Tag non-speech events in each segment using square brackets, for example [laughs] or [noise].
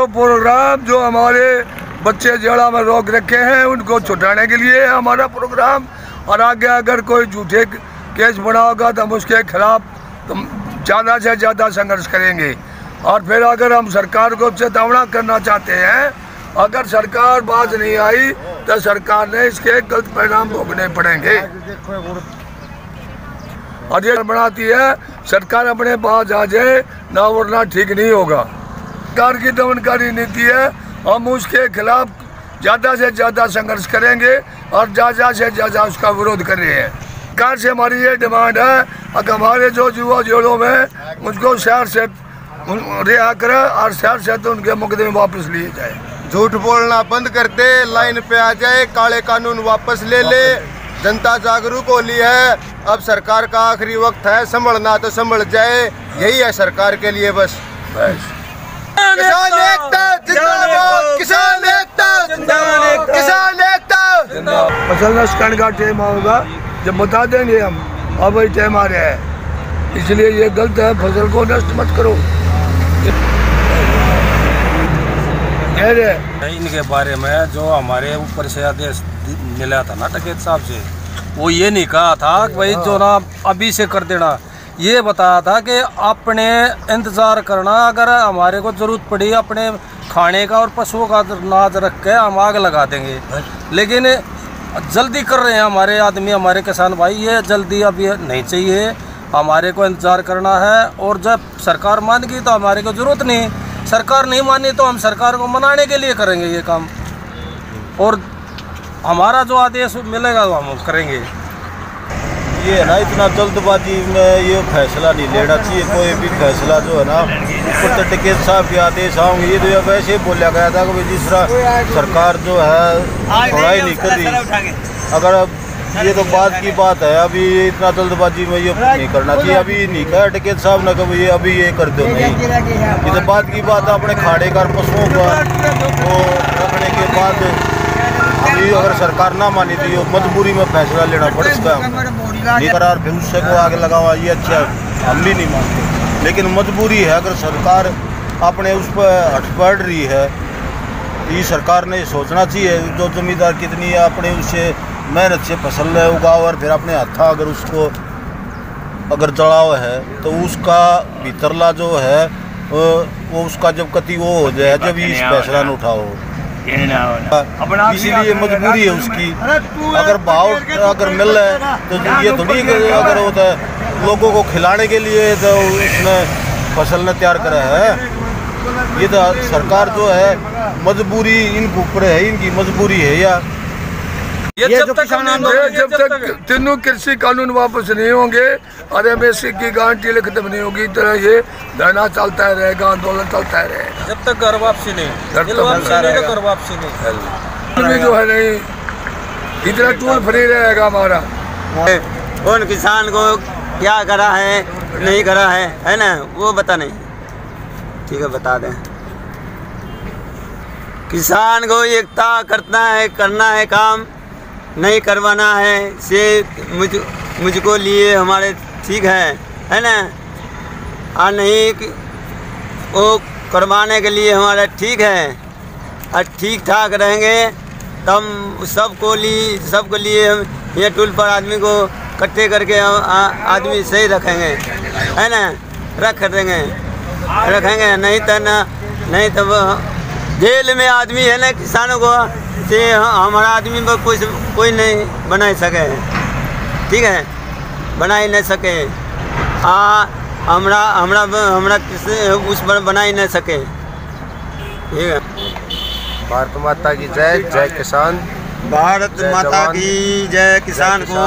जो प्रोग्राम जो हमारे बच्चे जड़ा में रोक रखे हैं, उनको छुटाने के लिए हमारा प्रोग्राम और आगे अगर कोई झूठे केस बना होगा तो हम उसके खिलाफ ज़्यादा से ज़्यादा संघर्ष करेंगे। और फिर अगर हम सरकार को चेतावना करना चाहते हैं, अगर सरकार बात नहीं आई तो सरकार ने इसके गलत परिणाम भोगने पड़ेंगे। और ये बनाती है, सरकार अपने पास आ जाए, ना वरना ठीक नहीं होगा। सरकार की दमनकारी नीति है। हम उसके खिलाफ ज़्यादा से ज़्यादा संघर्ष करेंगे और ज़्यादा से ज़्यादा उसका विरोध कर रहे हैं। सरकार से हमारी ये डिमांड है अगर हमारे जो युवा जेलों में उनको शहर से रिहा करे और शहर से तो उनके मुकदमे वापस लिए जाए। झूठ बोलना बंद कर दे लाइन पे आ जाए काले कानून वापस ले ले। जनता जागरूक हो होली है अब सरकार का आखिरी वक्त है संभलना तो संभल जाए यही है सरकार के लिए बस। बस। किसान एकता जिंदाबाद। किसान एकता। जिंदाबाद। किसान एकता। फ़सल नष्ट करने का टाइम होगा जब बता देंगे हम अब वही टाइम आ रहा है। इसलिए ये गलत है फ़सल को नष्ट मत करो। इनके बारे में जो हमारे ऊपर से आदेश मिला था ना टकेत साहब से वो ये नहीं कहा था कि भाई जो ना अभी से कर देना। ये बताया था कि अपने इंतज़ार करना, अगर हमारे को ज़रूरत पड़ी, अपने खाने का और पशुओं का नाज रख के हम आग लगा देंगे। लेकिन जल्दी कर रहे हैं हमारे आदमी, हमारे किसान भाई, ये जल्दी अब ये नहीं चाहिए। हमारे को इंतज़ार करना है और जब सरकार मान गई तो हमारे को ज़रूरत नहीं। सरकार नहीं मानी तो हम सरकार को मनाने के लिए करेंगे ये काम। और हमारा जो आदेश मिलेगा वो हम करेंगे। ये है ना इतना जल्दबाजी में ये फैसला नहीं लेना चाहिए कोई भी फैसला जो है ना ऊपर तो टिकट साहब के आदेश आऊँगे ये तो वैसे ही बोला गया था कि तरह सरकार जो है थोड़ाई नहीं करी। अगर अब ये तो बात की बात है अभी इतना जल्दबाजी में ये नहीं करना चाहिए अभी नहीं कहा टिकेत साहब ने कभी ये अभी ये कर दो नहीं। ये तो बात की बात है अपने खाड़े का पशुओं का वो रखने के बाद अभी अगर सरकार ना मानी तो ये मजबूरी में फैसला लेना पड़ सकता है नहीं करार फिर उससे को आगे लगावा ये अच्छा है। हम भी नहीं मानते लेकिन मजबूरी है अगर सरकार अपने उस पर हट पड़ रही है तो ये सरकार ने सोचना चाहिए जो जमींदार कितनी है अपने उससे मेहनत से फ़सल उगाओ और फिर अपने हथा अगर उसको अगर जड़ाव है तो उसका भीतरला जो है वो उसका जब कति वो हो जाए जब ये इस फैसला न उठाओ इसीलिए मजबूरी है उसकी। अगर भाव अगर मिल रहा है तो ये थोड़ी अगर होता है लोगों को खिलाने के लिए तो उसने फ़सल ने तैयार करा है। ये तो सरकार जो है मजबूरी इनके ऊपर है इनकी मजबूरी है या ये जब तक जब तक तीनों कृषि कानून वापस नहीं होंगे और एम एस सी की गारंटी खत्म नहीं होगी तरह ये धरना चलता ही रहेगा आंदोलन चलता ही रहेगा। जब तक घर वापसी नहीं घर तो वापसी नहीं तो घर वापसी नहीं। भी जो है नहीं इतना टूल फ्री रहेगा हमारा। कौन किसान को क्या करा है नहीं करा है है ना? वो बता नहीं। ठीक है बता दें। किसान को एकता करना है करना है काम। नहीं करवाना है, से मुझ, मुझको लिए हमारे ठीक है है ना? और नहीं वो करवाने के लिए हमारा ठीक है, और ठीक ठाक रहेंगे, तब सबको लिए सबको लिए हम ये टूल पर आदमी को इकट्ठे करके आदमी सही रखेंगे, है ना? रख देंगे, रखेंगे, नहीं तो ना, नहीं तो जेल में आदमी है ना किसानों को? से हमारा आदमी पर कुछ कोई नहीं बना सके ठीक है? बना ही नहीं सके आ हमरा हमरा हमरा किसी उस पर बना ही नहीं सके ठीक है? भारत माता की जय जय किसान। भारत माता की जय किसान को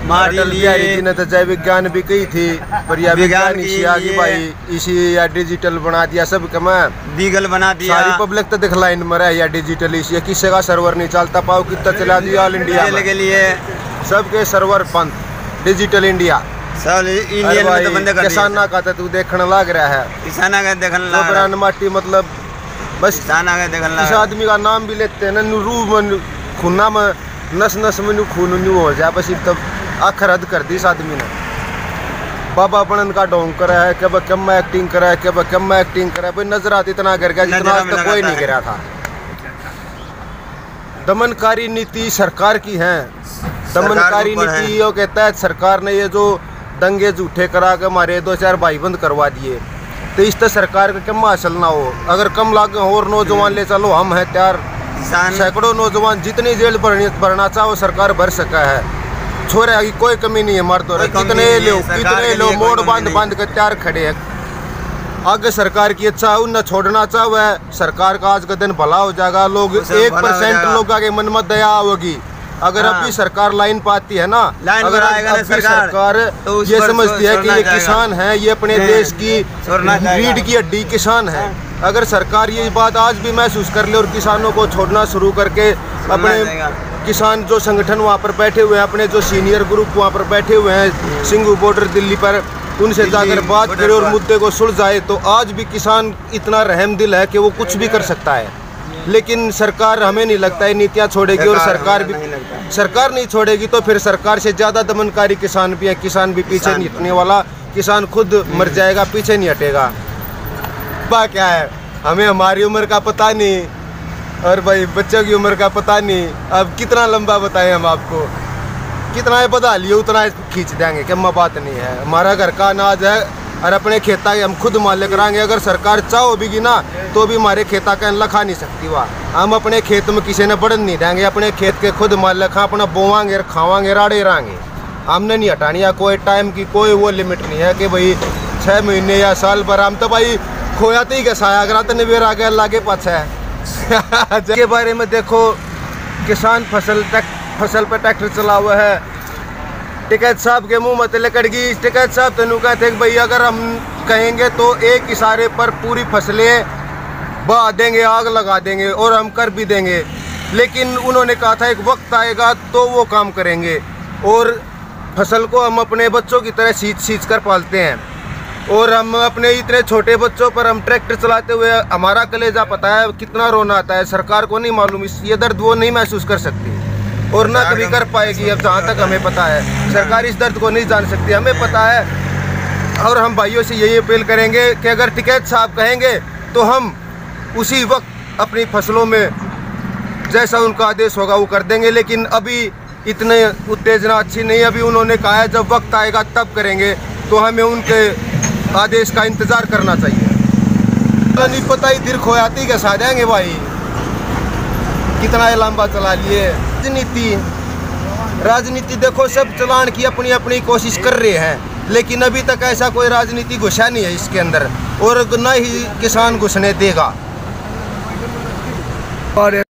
अटल बिहारी जी ने तो जय विज्ञान भी कही थी पर यह विज्ञान इसी आगे भाई इसी या डिजिटल बना दिया सब कमा बीगल बना दिया। सारी पब्लिक तो दिखला इन मरा या डिजिटल इसी किसी का सर्वर नहीं चलता? पाओ कितना चला दिया ऑल इंडिया के लिए। सबके सर्वर बंद। डिजिटल इंडिया में तो किसान ना कहता तू देखने लग रहा है। किसान का देखने तो लगा ब्रांड माटी मतलब बस किसान का देखने इस लगा आदमी का नाम भी लेते हैं ना नु रू में खूना में नस नस में खून न्यू हो जाए बस तब आखर हद कर दी इस आदमी ने बाबा बनन का ढोंग करा है कब कम में एक्टिंग करा है कब कम एक्टिंग करा है भाई नज़र आती इतना गिर गया जितना आज तक कोई नहीं। गिरा था दमनकारी नीति सरकार की है दमनकारी। नीतियों के तहत सरकार ने ये जो दंगे झूठे करा के हमारे दो चार भाई बंद करवा दिए तो इस तरह सरकार का कम हासिल ना हो अगर कम लागे और नौजवान ले चलो हम हैं तैयार सैकड़ों नौजवान जितनी जेल भरना चाहो सरकार भर सका है छोरे की कोई कमी नहीं है मर्द और कमी कितने सरकार कितने कोई मोड़ बाँध बाँध कर तैयार खड़े हैं आगे सरकार की इच्छा है उन्हें छोड़ना चाहे सरकार का आज का दिन भला हो जाएगा लोग तो एक परसेंट। लोगों के मन में दया होगी अगर हाँ। अभी सरकार लाइन पाती है ना अगर अभी सरकार, सरकार तो ये समझती है कि ये किसान है ये अपने देश की रीढ़ की हड्डी किसान है अगर सरकार ये बात आज भी महसूस कर ले और किसानों को छोड़ना शुरू करके अपने। किसान जो संगठन वहाँ पर बैठे हुए हैं अपने जो सीनियर ग्रुप वहाँ पर बैठे हुए हैं सिंगू बॉर्डर दिल्ली पर उनसे जाकर बात करे और मुद्दे को सुलझाए तो आज भी किसान इतना रहम दिल है कि वो कुछ भी कर सकता है। लेकिन सरकार हमें नहीं लगता है नीतियाँ छोड़ेगी और सरकार भी। सरकार नहीं छोड़ेगी तो फिर सरकार से ज़्यादा दमनकारी किसान भी है किसान भी पीछे नहीं हटने वाला। किसान खुद मर जाएगा पीछे नहीं हटेगा। बा क्या है? हमें हमारी उम्र का पता नहीं। और भाई, बच्चों की उम्र का पता नहीं। अब कितना लंबा बताएँ हम आपको। कितना है बता लिए उतना खींच देंगे कि हम बात नहीं है। हमारा घर का अनाज है और अपने खेता के हम खुद मालिक कराएँगे अगर सरकार चाहो भी ना तो भी हमारे खेता का लखा नहीं सकती वाह हम अपने खेत में किसी ने बढ़न नहीं देंगे, अपने खेत के खुद मालिक हैं, अपना बोवांगे और खावांगे, राड़े रहेंगे। हमने नहीं हटानी या कोई टाइम की कोई वो लिमिट नहीं है कि भाई छः महीने या साल भर। हम तो भाई खोया तो ही घसाया अगर तो निवेर आ गया अल्लाह के पास है। [laughs] के बारे में देखो, किसान फ़सल तक फ़सल पर ट्रैक्टर चला हुआ है। टिकैत साहब के मुँह मत लकड़गी टिकैत साहब तेनू कहते कि भाई, अगर हम कहेंगे तो एक इशारे पर पूरी फ़सलें बहा देंगे, आग लगा देंगे और हम कर भी देंगे। लेकिन उन्होंने कहा था, एक वक्त आएगा तो वो काम करेंगे। और फ़सल को हम अपने बच्चों की तरह सींच सींच कर पालते हैं। और हम अपने इतने छोटे बच्चों पर हम ट्रैक्टर चलाते हुए हमारा कलेजा पता है, कितना रोना आता है, सरकार को नहीं मालूम, इस ये दर्द वो नहीं महसूस कर सकती। और ना कभी कर पाएगी, अब जहाँ तक हमें पता है। सरकार इस दर्द को नहीं जान सकती, हमें पता है। और हम भाइयों से यही अपील करेंगे कि अगर टिकैत साहब कहेंगे तो हम उसी वक्त अपनी फ़सलों में जैसा उनका आदेश होगा, वो कर देंगे। लेकिन अभी इतने उत्तेजना अच्छी नहीं, अभी उन्होंने कहा है, जब वक्त आएगा तब करेंगे। तो हमें उनके आदेश का इंतज़ार करना चाहिए। नहीं, पता ही दिल खोयाती के साथ जाएँगे भाई। कितना लंबा चला लिए। राजनीति राजनीति देखो, सब चलान की अपनी अपनी कोशिश कर रहे हैं। लेकिन अभी तक ऐसा कोई राजनीति घुसा नहीं है इसके अंदर, और न ही किसान घुसने देगा। हमारे